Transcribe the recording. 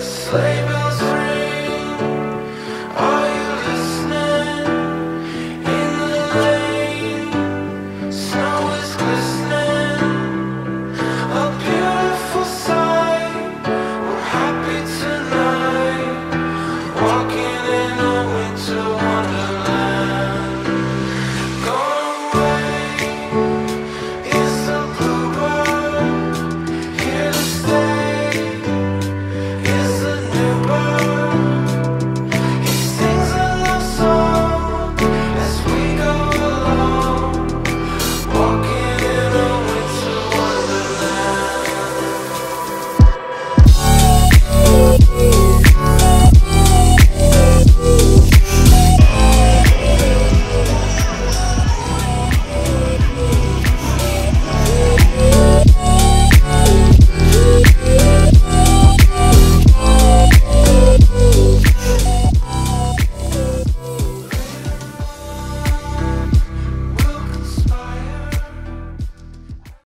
Sleigh bells